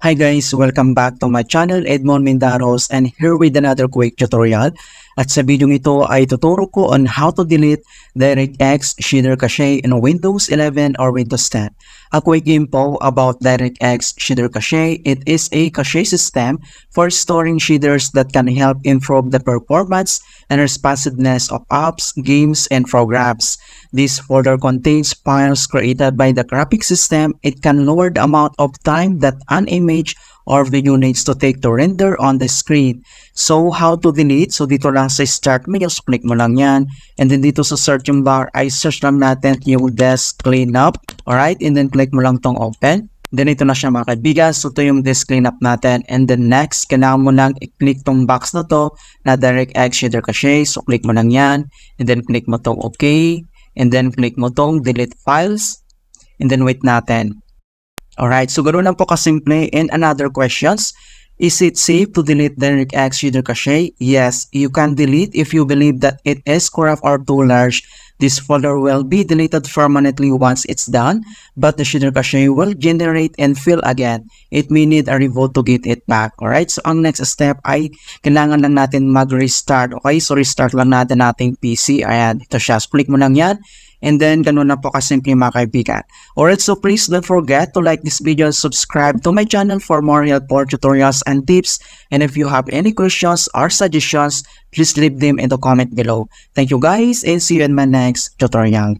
Hi guys, welcome back to my channel Edmond Mindaros and here with another quick tutorial. At sa video ito ay tuturo ko on how to delete DirectX shader cache in Windows 11 or Windows 10. A quick info about DirectX shader cache. It is a cache system for storing shaders that can help improve the performance and responsiveness of apps, games, and programs. This folder contains files created by the graphic system. It can lower the amount of time that an image or video needs to take to render on the screen. So, how to delete? So, dito lang sa start menu, so click mo lang yan. And then dito sa searching bar, ay search lang natin yung desk cleanup. Alright? And then click mo lang tong open. Then ito na siya mga kaibigan. So ito yung desk cleanup natin. And then next, kailangan mo lang i-click tong box na to na DirectX Shader Cache. So click mo lang yan. And then click mo tong OK. And then click mo tong delete files. And then wait natin. Alright, so ganoon lang po kasimple. And another questions, is it safe to delete DirectX Shader Cache? Yes, you can delete if you believe that it is corrupt or too large. This folder will be deleted permanently once it's done, but the shader cache will generate and fill again. It may need a reboot to get it back. Alright, so ang next step ay kailangan lang natin mag-restart. Okay, so restart lang natin nating PC. Ayan, ito siya. So click mo lang yan. And then, ganun na po kasimple mga kaibigan. Alright, so please don't forget to like this video and subscribe to my channel for more helpful tutorials and tips. And if you have any questions or suggestions, please leave them in the comment below. Thank you guys and see you in my next tutorial.